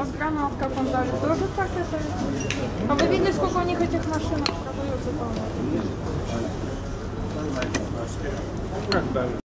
А гранат как он дали? Тоже так это? А вы видели, сколько у них этих машинок продается там?